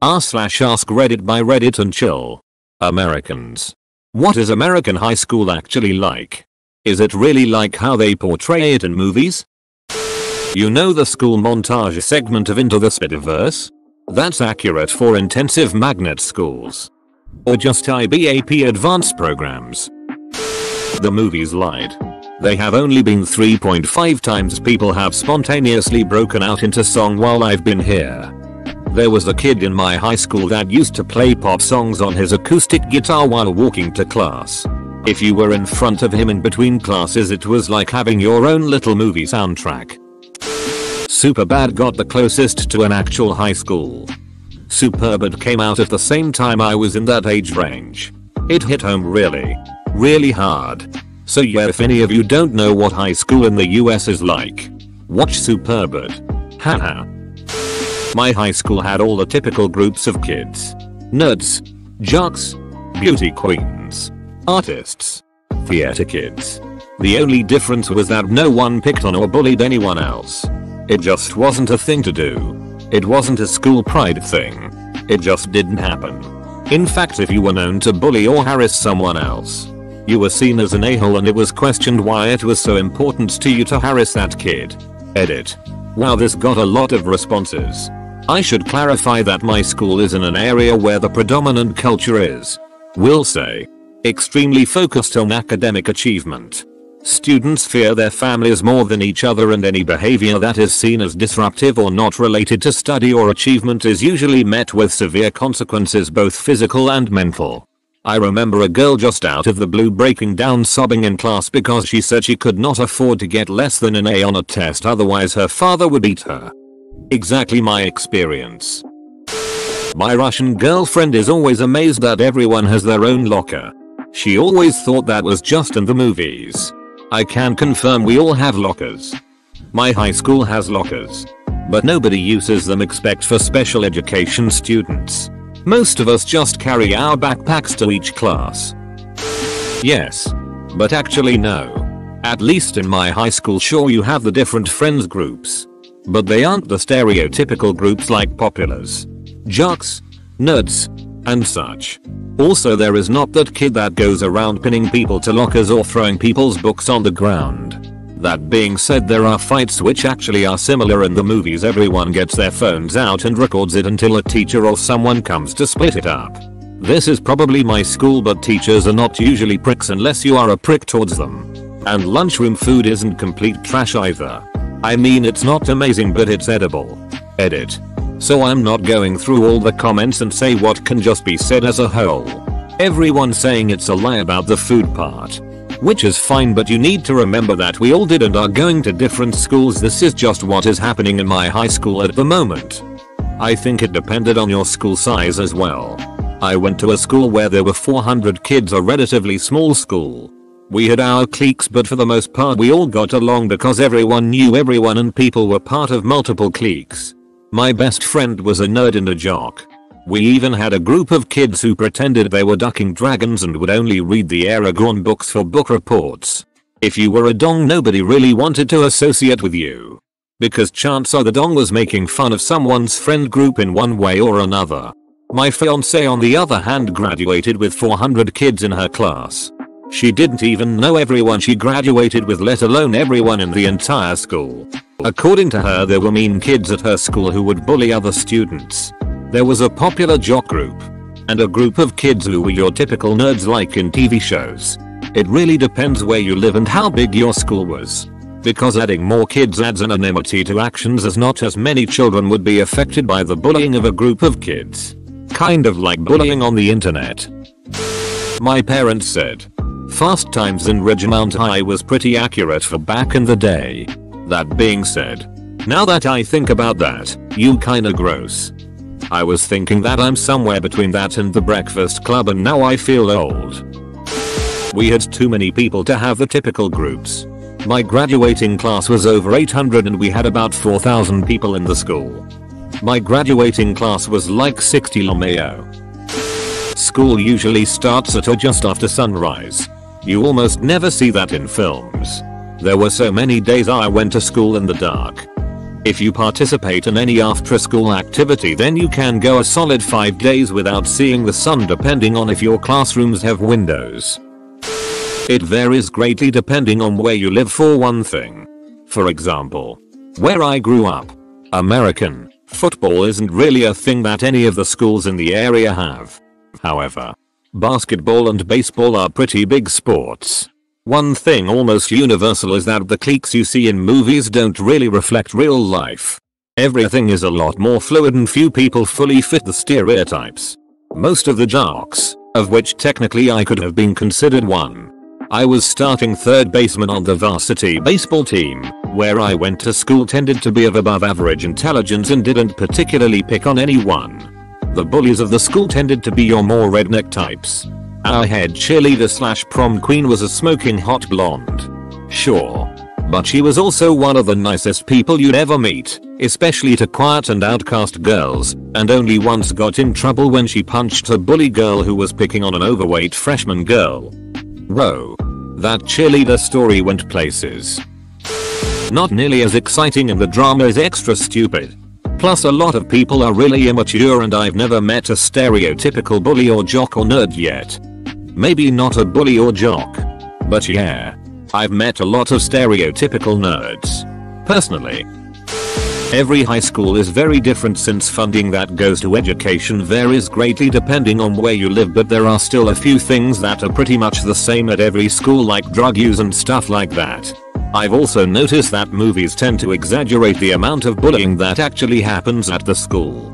r slash ask reddit by reddit and chill. Americans. What is American high school actually like? Is it really like how they portray it in movies? You know the school montage segment of Into the Spider-Verse? That's accurate for intensive magnet schools. Or just IBAP advanced programs. The movies lied. They have only been 3.5 times people have spontaneously broken out into song while I've been here. There was a kid in my high school that used to play pop songs on his acoustic guitar while walking to class. If you were in front of him in between classes it was like having your own little movie soundtrack. Superbad got the closest to an actual high school. Superbad came out at the same time I was in that age range. It hit home really, really hard. So yeah if any of you don't know what high school in the US is like, watch Superbad. Haha. My high school had all the typical groups of kids. Nerds, jocks, beauty queens, artists, theater kids. The only difference was that no one picked on or bullied anyone else. It just wasn't a thing to do. It wasn't a school pride thing. It just didn't happen. In fact if you were known to bully or harass someone else, you were seen as an a-hole and it was questioned why it was so important to you to harass that kid. Edit. Wow this got a lot of responses. I should clarify that my school is in an area where the predominant culture is, we'll say, extremely focused on academic achievement. Students fear their families more than each other and any behavior that is seen as disruptive or not related to study or achievement is usually met with severe consequences both physical and mental. I remember a girl just out of the blue breaking down sobbing in class because she said she could not afford to get less than an A on a test otherwise her father would beat her. Exactly my experience. My Russian girlfriend is always amazed that everyone has their own locker. She always thought that was just in the movies. I can confirm we all have lockers. My high school has lockers. But nobody uses them except for special education students. Most of us just carry our backpacks to each class. Yes. But actually no. At least in my high school sure you have the different friends groups. But they aren't the stereotypical groups like populars, jocks, nerds, and such. Also there is not that kid that goes around pinning people to lockers or throwing people's books on the ground. That being said there are fights which actually are similar in the movies everyone gets their phones out and records it until a teacher or someone comes to split it up. This is probably my school but teachers are not usually pricks unless you are a prick towards them. And lunchroom food isn't complete trash either. I mean it's not amazing but it's edible. Edit. So I'm not going through all the comments and say what can just be said as a whole. Everyone saying it's a lie about the food part. Which is fine but you need to remember that we all did and are going to different schools this is just what is happening in my high school at the moment. I think it depended on your school size as well. I went to a school where there were 400 kids a relatively small school. We had our cliques but for the most part we all got along because everyone knew everyone and people were part of multiple cliques. My best friend was a nerd and a jock. We even had a group of kids who pretended they were ducking dragons and would only read the Eragon books for book reports. If you were a dong nobody really wanted to associate with you. Because chance are the dong was making fun of someone's friend group in one way or another. My fiance on the other hand graduated with 400 kids in her class. She didn't even know everyone she graduated with let alone everyone in the entire school. According to her there were mean kids at her school who would bully other students. There was a popular jock group. And a group of kids who were your typical nerds like in TV shows. It really depends where you live and how big your school was. Because adding more kids adds anonymity to actions as not as many children would be affected by the bullying of a group of kids. Kind of like bullying on the internet. My parents said, Fast times in Ridgemont High was pretty accurate for back in the day. That being said, now that I think about that, you kinda gross. I was thinking that I'm somewhere between that and the breakfast club and now I feel old. We had too many people to have the typical groups. My graduating class was over 800 and we had about 4000 people in the school. My graduating class was like 60 Lomeo. School usually starts at or just after sunrise. You almost never see that in films. There were so many days I went to school in the dark. If you participate in any after school activity then you can go a solid 5 days without seeing the sun depending on if your classrooms have windows. It varies greatly depending on where you live for one thing. For example, where I grew up, American football isn't really a thing that any of the schools in the area have. However, basketball and baseball are pretty big sports. One thing almost universal is that the cliques you see in movies don't really reflect real life. Everything is a lot more fluid and few people fully fit the stereotypes. Most of the jocks, of which technically I could have been considered one. I was starting third baseman on the varsity baseball team, where I went to school tended to be of above average intelligence and didn't particularly pick on anyone. The bullies of the school tended to be your more redneck types, our head cheerleader slash prom queen was a smoking hot blonde. Sure. But she was also one of the nicest people you'd ever meet, especially to quiet and outcast girls, and only once got in trouble when she punched a bully girl who was picking on an overweight freshman girl. Whoa. That cheerleader story went places. Not nearly as exciting and the drama is extra stupid. Plus a lot of people are really immature and I've never met a stereotypical bully or jock or nerd yet. Maybe not a bully or jock. But yeah. I've met a lot of stereotypical nerds. Personally. Every high school is very different since funding that goes to education varies greatly depending on where you live but there are still a few things that are pretty much the same at every school like drug use and stuff like that. I've also noticed that movies tend to exaggerate the amount of bullying that actually happens at the school.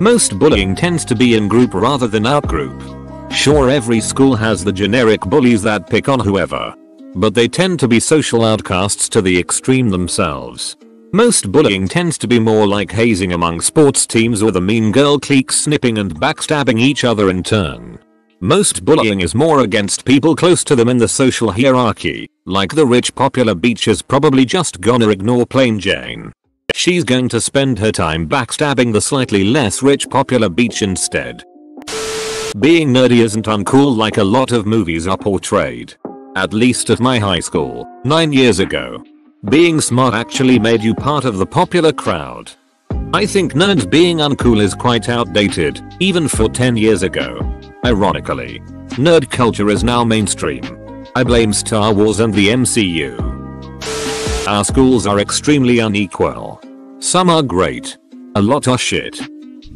Most bullying tends to be in group rather than out group. Sure every school has the generic bullies that pick on whoever. But they tend to be social outcasts to the extreme themselves. Most bullying tends to be more like hazing among sports teams or the mean girl clique snipping and backstabbing each other in turn. Most bullying is more against people close to them in the social hierarchy, like the rich popular beach is probably just gonna ignore plain Jane. She's going to spend her time backstabbing the slightly less rich popular beach instead. Being nerdy isn't uncool like a lot of movies are portrayed. At least at my high school, 9 years ago. Being smart actually made you part of the popular crowd. I think nerds being uncool is quite outdated, even for 10 years ago. Ironically, nerd culture is now mainstream. I blame Star Wars and the MCU. Our schools are extremely unequal. Some are great. A lot are shit.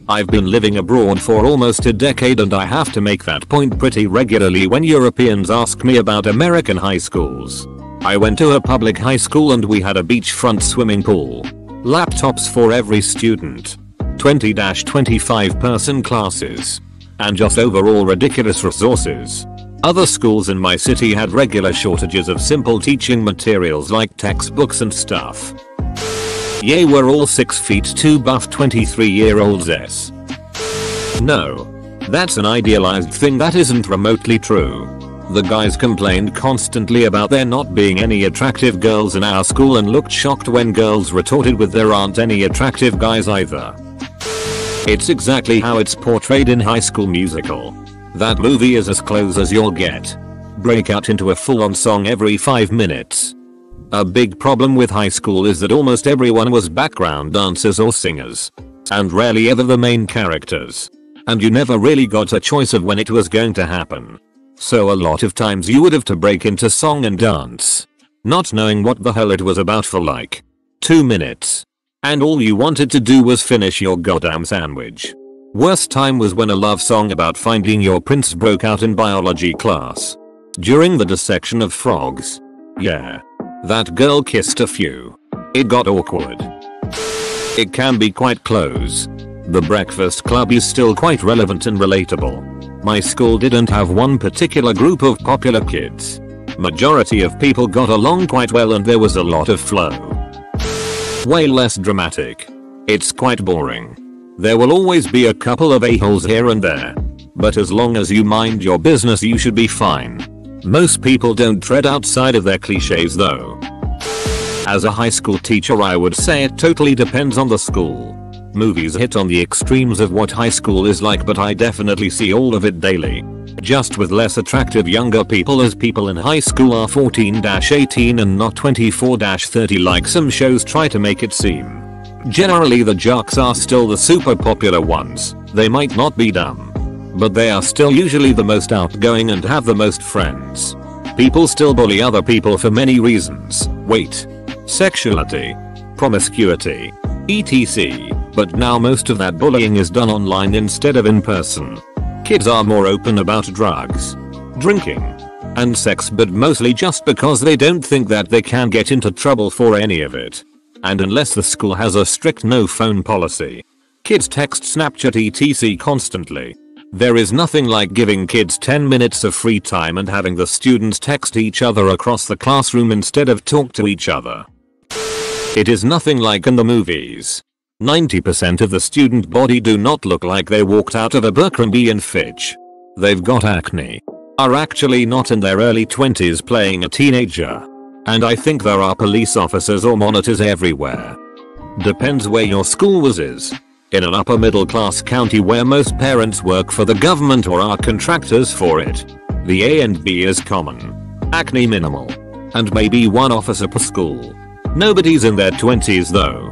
I've been living abroad for almost a decade and I have to make that point pretty regularly when Europeans ask me about American high schools. I went to a public high school and we had a beachfront swimming pool. Laptops for every student. 20-25 person classes. And just overall ridiculous resources. Other schools in my city had regular shortages of simple teaching materials like textbooks and stuff. Yay we're all 6 feet 2 buff 23 year olds s. No. That's an idealized thing that isn't remotely true. The guys complained constantly about there not being any attractive girls in our school and looked shocked when girls retorted with there aren't any attractive guys either. It's exactly how it's portrayed in High School Musical. That movie is as close as you'll get. Break out into a full on song every 5 minutes. A big problem with high school is that almost everyone was background dancers or singers. And rarely ever the main characters. And you never really got a choice of when it was going to happen. So a lot of times you would have to break into song and dance. Not knowing what the hell it was about for like 2 minutes. And all you wanted to do was finish your goddamn sandwich. Worst time was when a love song about finding your prince broke out in biology class. During the dissection of frogs. Yeah. That girl kissed a few. It got awkward. It can be quite close. The breakfast club is still quite relevant and relatable. My school didn't have one particular group of popular kids. Majority of people got along quite well and there was a lot of flow. Way less dramatic. It's quite boring. There will always be a couple of a-holes here and there. But as long as you mind your business you should be fine. Most people don't tread outside of their cliches though. As a high school teacher I would say it totally depends on the school. Movies hit on the extremes of what high school is like but I definitely see all of it daily. Just with less attractive younger people as people in high school are 14-18 and not 24-30 like some shows try to make it seem. Generally the jocks are still the super popular ones, they might not be dumb. But they are still usually the most outgoing and have the most friends. People still bully other people for many reasons, weight, sexuality, promiscuity, etc. But now most of that bullying is done online instead of in person. Kids are more open about drugs, drinking, and sex but mostly just because they don't think that they can get into trouble for any of it. And unless the school has a strict no phone policy. Kids text Snapchat etc constantly. There is nothing like giving kids 10 minutes of free time and having the students text each other across the classroom instead of talk to each other. It is nothing like in the movies. 90% of the student body do not look like they walked out of Abercrombie and Fitch. They've got acne. Are actually not in their early 20s playing a teenager. And I think there are police officers or monitors everywhere. Depends where your school was is. In an upper middle class county where most parents work for the government or are contractors for it. The A and B is common. Acne minimal. And maybe one officer per school. Nobody's in their 20s though.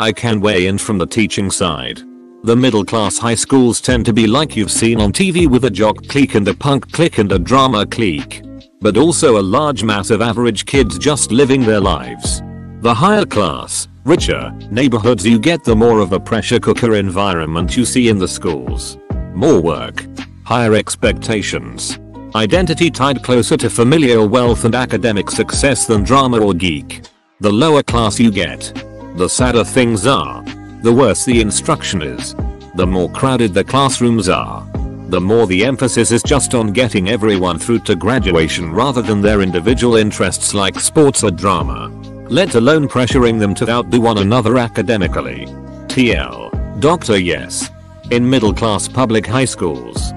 I can weigh in from the teaching side. The middle class high schools tend to be like you've seen on TV with a jock clique and a punk clique and a drama clique but also a large mass of average kids just living their lives. The higher class, richer neighborhoods you get the more of a pressure cooker environment you see in the schools. More work. Higher expectations. Identity tied closer to familial wealth and academic success than drama or geek. The lower class you get. The sadder things are. The worse the instruction is. The more crowded the classrooms are the more the emphasis is just on getting everyone through to graduation rather than their individual interests like sports or drama. Let alone pressuring them to outdo one another academically. TL. Doctor yes. In middle class public high schools.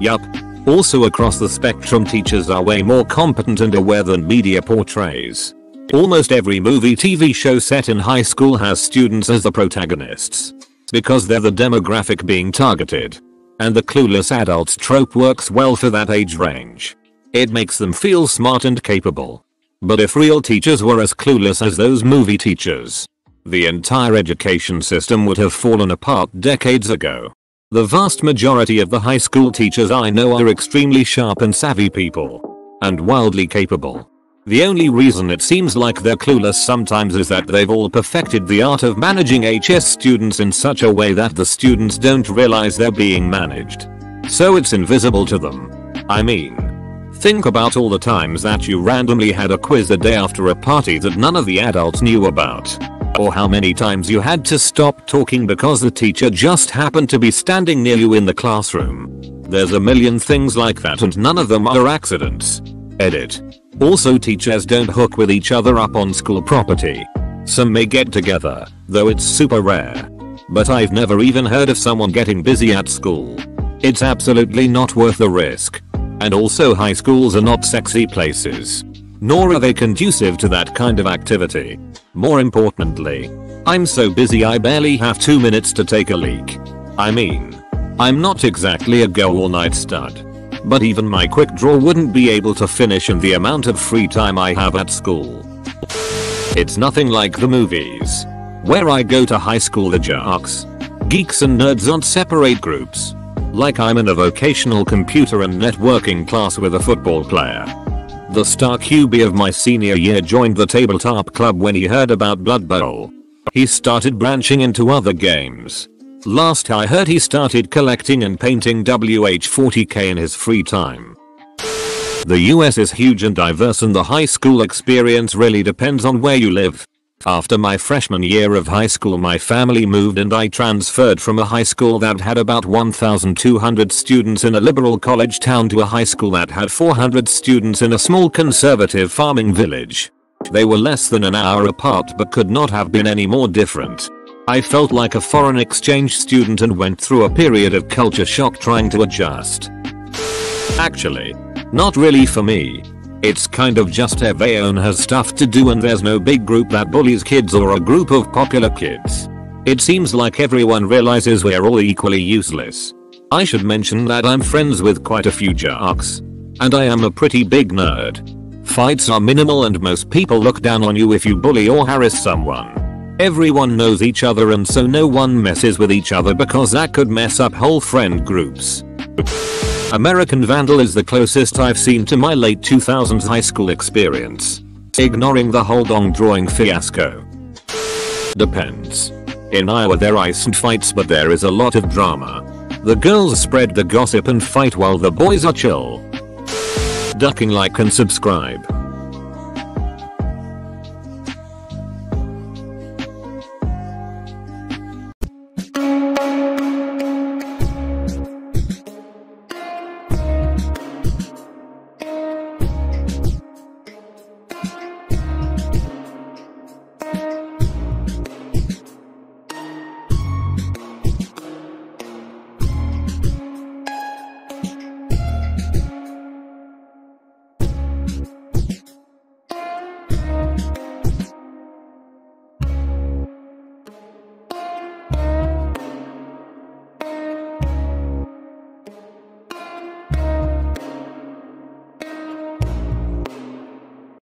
Yup. Also across the spectrum teachers are way more competent and aware than media portrays. Almost every movie TV show set in high school has students as the protagonists. Because they're the demographic being targeted and the clueless adults trope works well for that age range. It makes them feel smart and capable. But if real teachers were as clueless as those movie teachers, the entire education system would have fallen apart decades ago. The vast majority of the high school teachers I know are extremely sharp and savvy people. And wildly capable. The only reason it seems like they're clueless sometimes is that they've all perfected the art of managing HS students in such a way that the students don't realize they're being managed. So it's invisible to them. I mean, think about all the times that you randomly had a quiz the day after a party that none of the adults knew about. Or how many times you had to stop talking because the teacher just happened to be standing near you in the classroom. There's a million things like that and none of them are accidents. Edit. Also teachers don't hook with each other up on school property. Some may get together, though it's super rare. But I've never even heard of someone getting busy at school. It's absolutely not worth the risk. And also high schools are not sexy places. Nor are they conducive to that kind of activity. More importantly, I'm so busy I barely have 2 minutes to take a leak. I mean, I'm not exactly a go all night stud. But even my quick draw wouldn't be able to finish in the amount of free time I have at school. It's nothing like the movies. Where I go to high school the jocks, geeks and nerds aren't separate groups. Like I'm in a vocational computer and networking class with a football player. The star QB of my senior year joined the tabletop club when he heard about Blood Bowl. He started branching into other games. Last I heard he started collecting and painting WH-40k in his free time. The US is huge and diverse and the high school experience really depends on where you live. After my freshman year of high school my family moved and I transferred from a high school that had about 1,200 students in a liberal college town to a high school that had 400 students in a small conservative farming village. They were less than an hour apart but could not have been any more different. I felt like a foreign exchange student and went through a period of culture shock trying to adjust. Actually, not really for me. It's kind of just everyone has stuff to do and there's no big group that bullies kids or a group of popular kids. It seems like everyone realizes we're all equally useless. I should mention that I'm friends with quite a few jocks. And I am a pretty big nerd. Fights are minimal and most people look down on you if you bully or harass someone. Everyone knows each other and so no one messes with each other because that could mess up whole friend groups. American Vandal is the closest I've seen to my late 2000s high school experience. Ignoring the whole dong drawing fiasco. Depends. In Iowa there are some fights but there is a lot of drama. The girls spread the gossip and fight while the boys are chill. Ducking like and subscribe.